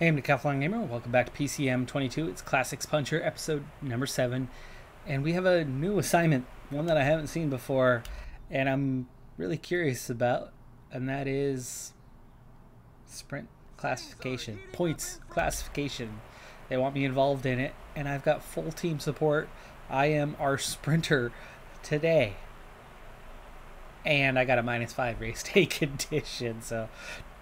Hey, I'm Decathlon Gamer. Welcome back to PCM 22. It's Classics Puncher, episode number 7. And we have a new assignment, one that I haven't seen before, and I'm really curious about, and that is sprint classification, points classification. They want me involved in it, and I've got full team support. I am our sprinter today. And I got a minus 5 race day condition, so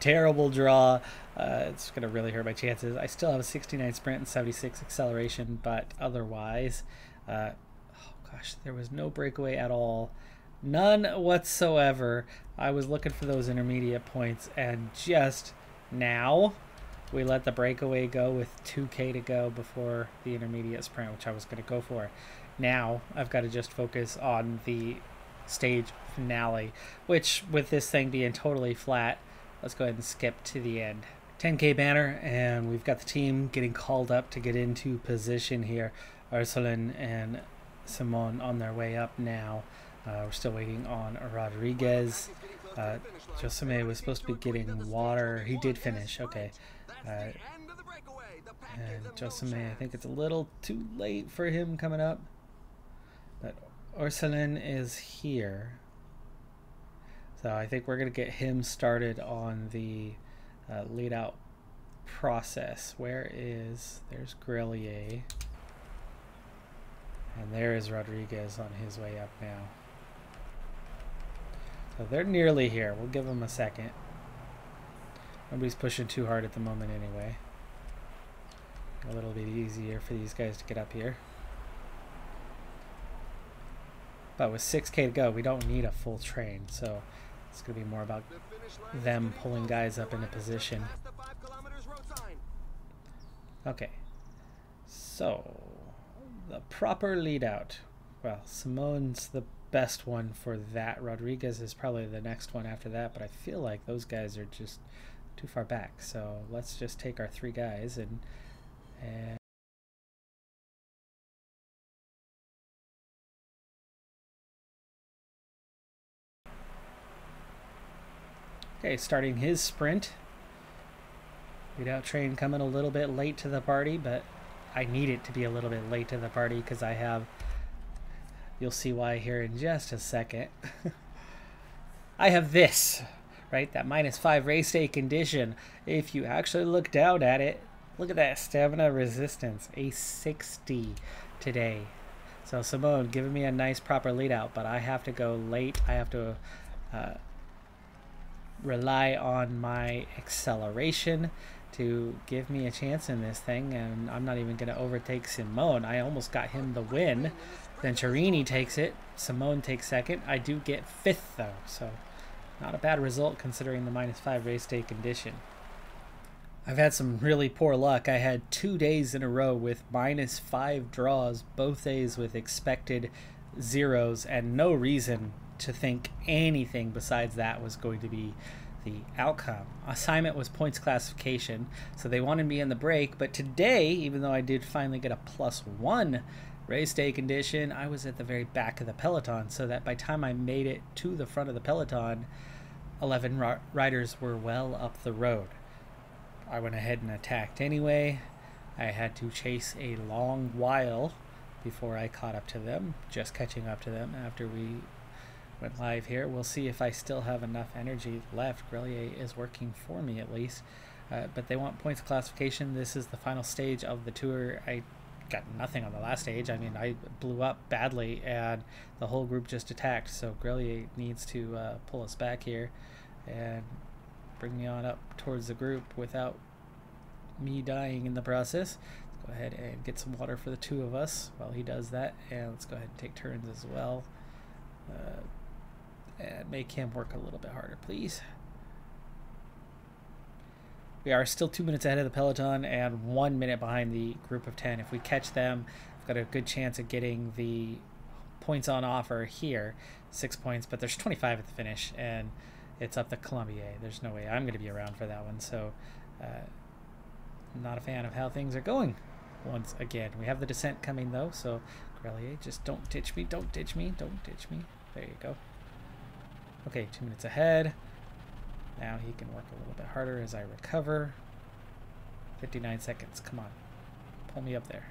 terrible draw. Uh, it's going to really hurt my chances. I still have a 69 sprint and 76 acceleration, but otherwise, uh, oh gosh, there was no breakaway at all. None whatsoever. I was looking for those intermediate points, and just now we let the breakaway go with 2k to go before the intermediate sprint, which I was going to go for. Now I've got to just focus on the stage finale, which with this thing being totally flat, let's go ahead and skip to the end. 10k banner and we've got the team getting called up to get into position here. Ourselin and Simon on their way up now. Uh, we're still waiting on Rodriguez. Uh, Josime was supposed to be getting water. He did finish. Okay. Uh, and Josime I think it's a little too late for him coming up. But Ourselin is here so I think we're gonna get him started on the uh, lead out process. Where is, there's Grellier. And there is Rodriguez on his way up now. So they're nearly here. We'll give them a second. Nobody's pushing too hard at the moment anyway. A little bit easier for these guys to get up here. But with 6k to go, we don't need a full train. So it's going to be more about them pulling guys up into position. Okay. So, the proper lead out. Well, Simone's the best one for that. Rodriguez is probably the next one after that, but I feel like those guys are just too far back. So let's just take our three guys and and Okay, starting his sprint. Lead out train coming a little bit late to the party, but I need it to be a little bit late to the party because I have, you'll see why here in just a second. I have this, right? That minus five race day condition. If you actually look down at it, look at that stamina resistance, a 60 today. So Simone giving me a nice proper lead out, but I have to go late. I have to uh, rely on my acceleration to give me a chance in this thing, and I'm not even going to overtake Simone. I almost got him the win. Then Charini takes it. Simone takes second. I do get fifth, though, so not a bad result considering the minus five race day condition. I've had some really poor luck. I had two days in a row with minus five draws, both days with expected zeros, and no reason to think anything besides that was going to be the outcome. Assignment was points classification, so they wanted me in the break, but today, even though I did finally get a plus one race day condition, I was at the very back of the peloton, so that by time I made it to the front of the peloton, 11 riders were well up the road. I went ahead and attacked anyway. I had to chase a long while before I caught up to them, just catching up to them after we went live here. We'll see if I still have enough energy left. Grellier is working for me at least. Uh, but they want points classification. This is the final stage of the tour. I got nothing on the last stage. I mean, I blew up badly and the whole group just attacked. So Grellier needs to uh, pull us back here and bring me on up towards the group without me dying in the process. Let's go ahead and get some water for the two of us while he does that. And let's go ahead and take turns as well. Make him work a little bit harder, please. We are still two minutes ahead of the peloton and one minute behind the group of 10. If we catch them, we've got a good chance of getting the points on offer here. Six points, but there's 25 at the finish, and it's up the Colombier. There's no way I'm going to be around for that one, so uh, I'm not a fan of how things are going. Once again, we have the descent coming though, so Grellier, just don't ditch me, don't ditch me, don't ditch me. There you go. Okay, two minutes ahead. Now he can work a little bit harder as I recover. 59 seconds. Come on. Pull me up there.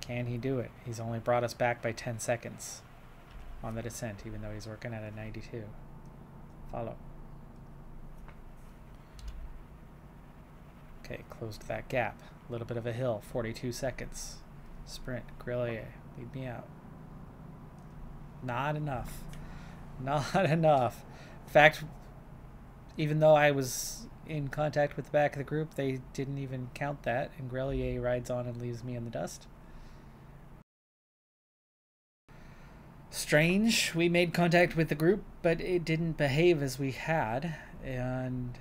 Can he do it? He's only brought us back by 10 seconds on the descent, even though he's working at a 92. Follow. Okay, closed that gap. A little bit of a hill, 42 seconds. Sprint, Grellier, lead me out. Not enough. Not enough. In fact, even though I was in contact with the back of the group, they didn't even count that, and Grellier rides on and leaves me in the dust. strange. We made contact with the group, but it didn't behave as we had, and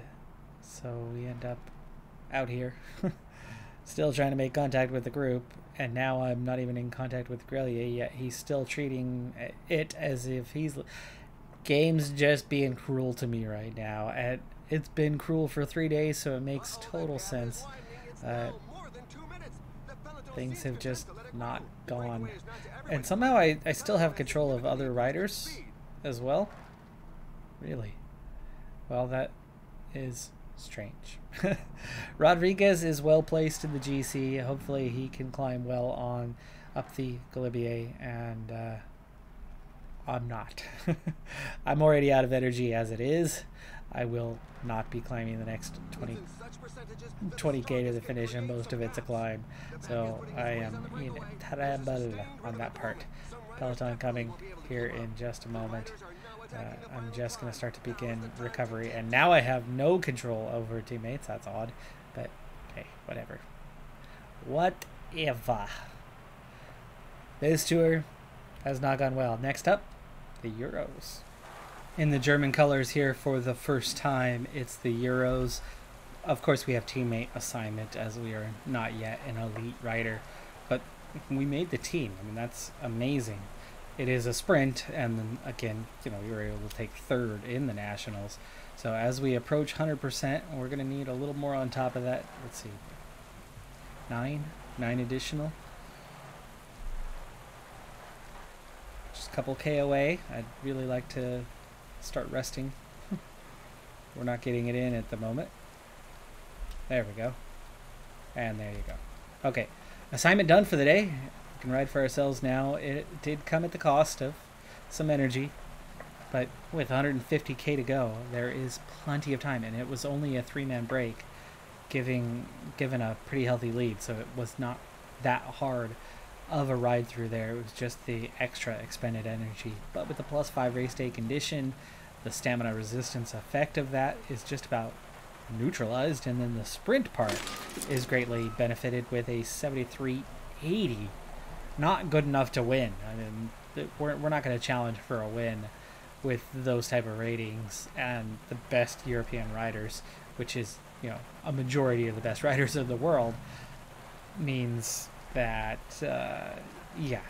so we end up out here, still trying to make contact with the group. And now I'm not even in contact with Grellier yet. He's still treating it as if he's game's just being cruel to me right now. And it's been cruel for three days, so it makes total sense. Uh, things have just not gone. And somehow I, I still have control of other riders as well. Really? Well, that is strange. Rodriguez is well placed in the GC. Hopefully he can climb well on up the Galibier and uh, I'm not. I'm already out of energy as it is. I will not be climbing the next 20 20k to the finish and most of it's a climb. So I am in trouble on that part. Peloton coming here in just a moment. Uh, I'm just going to start to begin recovery. And now I have no control over teammates. That's odd. But hey, whatever. Whatever. This tour has not gone well. Next up, the Euros. In the German colors here for the first time, it's the Euros of course, we have teammate assignment as we are not yet an elite rider, but we made the team. I mean, that's amazing. It is a sprint, and then again, you know, we were able to take third in the nationals. So as we approach 100%, we're going to need a little more on top of that. Let's see, nine, nine additional. Just a couple KOA. I'd really like to start resting. we're not getting it in at the moment. There we go. And there you go. Okay, assignment done for the day. Can ride for ourselves now. It did come at the cost of some energy, but with 150k to go, there is plenty of time, and it was only a three-man break, giving given a pretty healthy lead, so it was not that hard of a ride through there. It was just the extra expended energy. But with the plus five race day condition, the stamina resistance effect of that is just about neutralized, and then the sprint part is greatly benefited with a 73.80. Not good enough to win. I mean, we're, we're not going to challenge for a win with those type of ratings and the best European riders, which is you know a majority of the best riders of the world, means that uh, yeah,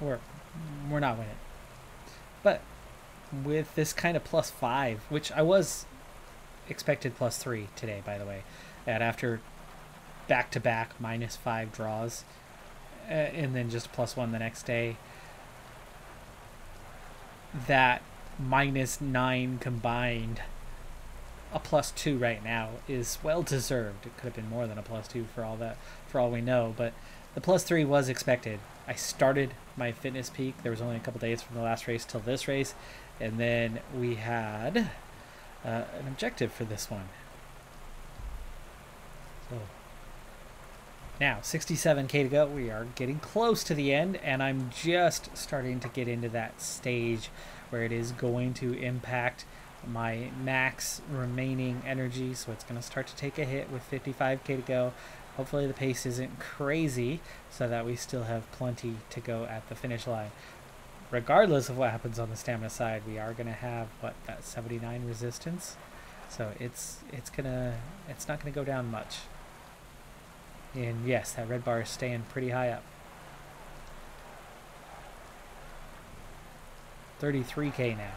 we're we're not winning. But with this kind of plus five, which I was expected plus three today, by the way. And after back to back minus five draws, and then just plus one the next day, that minus nine combined, a plus two right now is well deserved. It could have been more than a plus two for all that, for all we know, but the plus three was expected. I started my fitness peak. There was only a couple days from the last race till this race, and then we had uh, an objective for this one. So now 67k to go. We are getting close to the end, and I'm just starting to get into that stage where it is going to impact my max remaining energy. So it's going to start to take a hit with 55k to go. Hopefully the pace isn't crazy so that we still have plenty to go at the finish line regardless of what happens on the stamina side, we are going to have what that 79 resistance. So it's it's gonna it's not gonna go down much. And yes, that red bar is staying pretty high up. 33k now.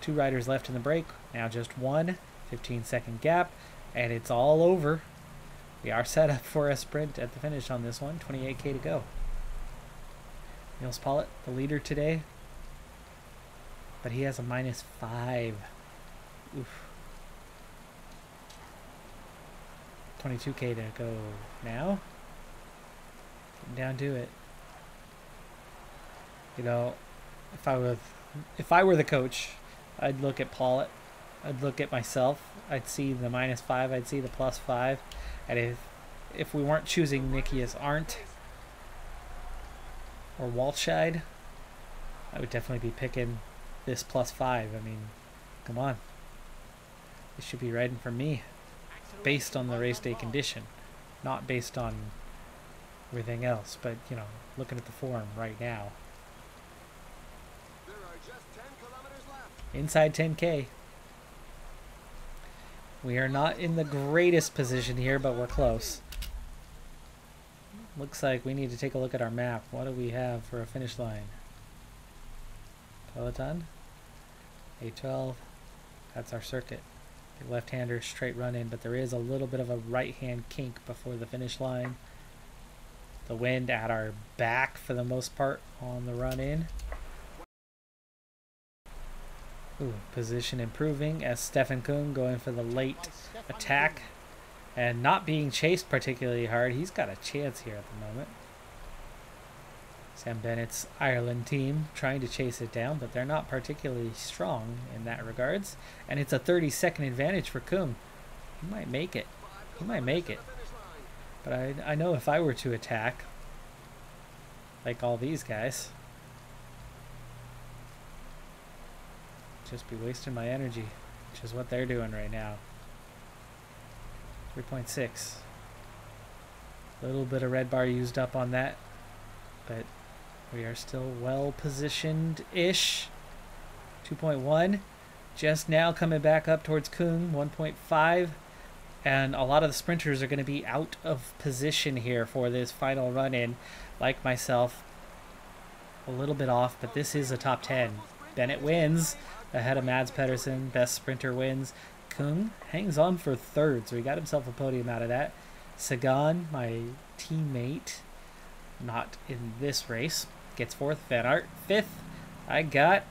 Two riders left in the break. Now just one. 15 second gap, and it's all over. We are set up for a sprint at the finish on this one. 28k to go. Nils Politt, the leader today. But he has a minus five. Oof. 22k to go now. Getting down to it. You know, if I was, if I were the coach, I'd look at Paul. I'd look at myself. I'd see the minus five. I'd see the plus five. And if if we weren't choosing Nikias Arndt or Walscheid, I would definitely be picking this plus five. I mean, come on. This should be riding for me based on the race day condition, not based on everything else. But, you know, looking at the form right now. Inside 10K. We are not in the greatest position here, but we're close. Looks like we need to take a look at our map. What do we have for a finish line? Peloton? A12. That's our circuit. Left-hander straight run in, but there is a little bit of a right-hand kink before the finish line. The wind at our back for the most part on the run in. Ooh, position improving as Stefan Kung going for the late attack and not being chased particularly hard. He's got a chance here at the moment. Sam Bennett's Ireland team trying to chase it down, but they're not particularly strong in that regards. And it's a 30 second advantage for Kung. He might make it. He might make it. But I, I know if I were to attack, like all these guys, just be wasting my energy, which is what they're doing right now. 3.6. A little bit of red bar used up on that, but we are still well positioned-ish. 2.1. Just now coming back up towards Kung, 1.5. And a lot of the sprinters are going to be out of position here for this final run-in. Like myself, a little bit off, but this is a top 10. Bennett wins ahead of Mads Pedersen. Best sprinter wins. Kung hangs on for third, so he got himself a podium out of that. Sagan, my teammate, not in this race, gets fourth. Van Aert fifth. I got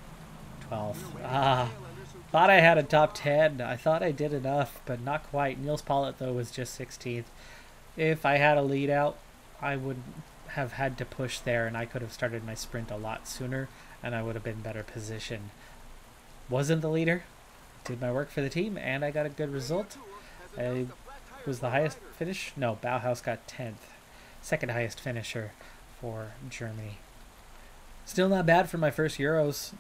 12th. Ah, thought I had a top 10. I thought I did enough, but not quite. Nils Politt, though, was just 16th. If I had a lead out, I would have had to push there, and I could have started my sprint a lot sooner, and I would have been better positioned. Wasn't the leader, did my work for the team, and I got a good result. I was the highest finish. No, Bauhaus got 10th. Second highest finisher for Germany. Still not bad for my first Euros.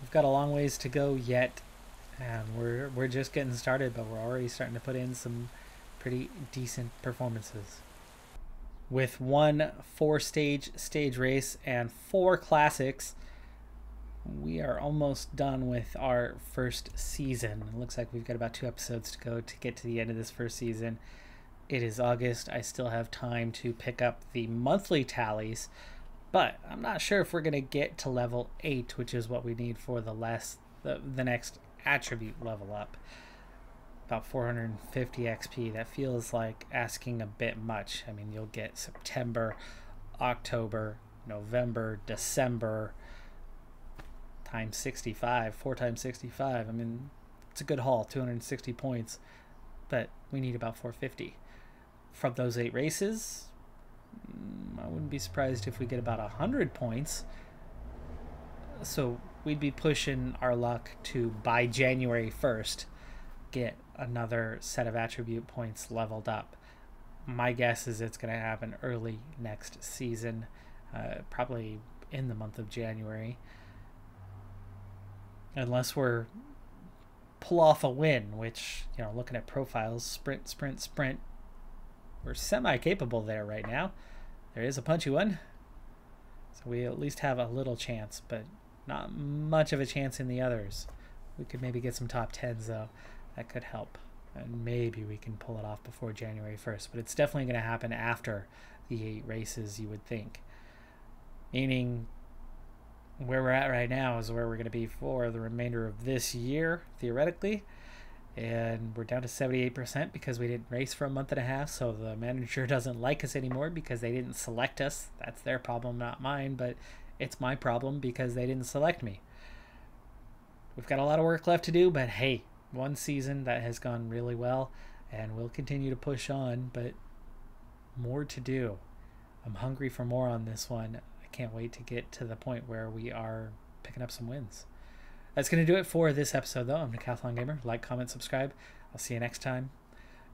We've got a long ways to go yet, and we're we're just getting started, but we're already starting to put in some pretty decent performances. With one four-stage stage race and four classics, we are almost done with our first season. It looks like we've got about two episodes to go to get to the end of this first season. It is August. I still have time to pick up the monthly tallies but I'm not sure if we're going to get to level 8, which is what we need for the last the, the next attribute level up. About 450 XP. That feels like asking a bit much. I mean, you'll get September, October, November, December times 65, 4 times 65. I mean, it's a good haul, 260 points, but we need about 450. From those 8 races, I wouldn't be surprised if we get about 100 points. So we'd be pushing our luck to, by January 1st, get another set of attribute points leveled up. My guess is it's going to happen early next season, uh, probably in the month of January. Unless we're pull off a win, which, you know, looking at profiles, sprint, sprint, sprint, we're semi-capable there right now. There is a punchy one. So we at least have a little chance, but not much of a chance in the others. We could maybe get some top 10s, though. That could help. And maybe we can pull it off before January 1st. But it's definitely going to happen after the eight races, you would think. Meaning, where we're at right now is where we're going to be for the remainder of this year, theoretically and we're down to 78% because we didn't race for a month and a half so the manager doesn't like us anymore because they didn't select us that's their problem not mine but it's my problem because they didn't select me we've got a lot of work left to do, but hey, one season that has gone really well, and we'll continue to push on, but more to do. I'm hungry for more on this one. I can't wait to get to the point where we are picking up some wins. That's going to do it for this episode, though. I'm Decathlon Gamer. Like, comment, subscribe. I'll see you next time.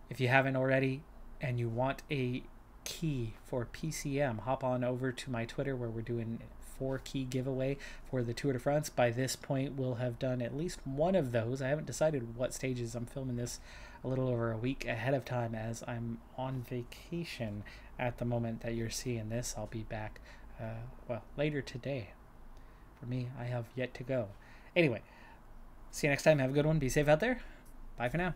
If you haven't already and you want a key for PCM, hop on over to my Twitter where we're doing four key giveaway for the Tour de France. By this point, we'll have done at least one of those. I haven't decided what stages. I'm filming this a little over a week ahead of time as I'm on vacation at the moment that you're seeing this. I'll be back, uh, well, later today. For me, I have yet to go. Anyway, see you next time. Have a good one. Be safe out there. Bye for now.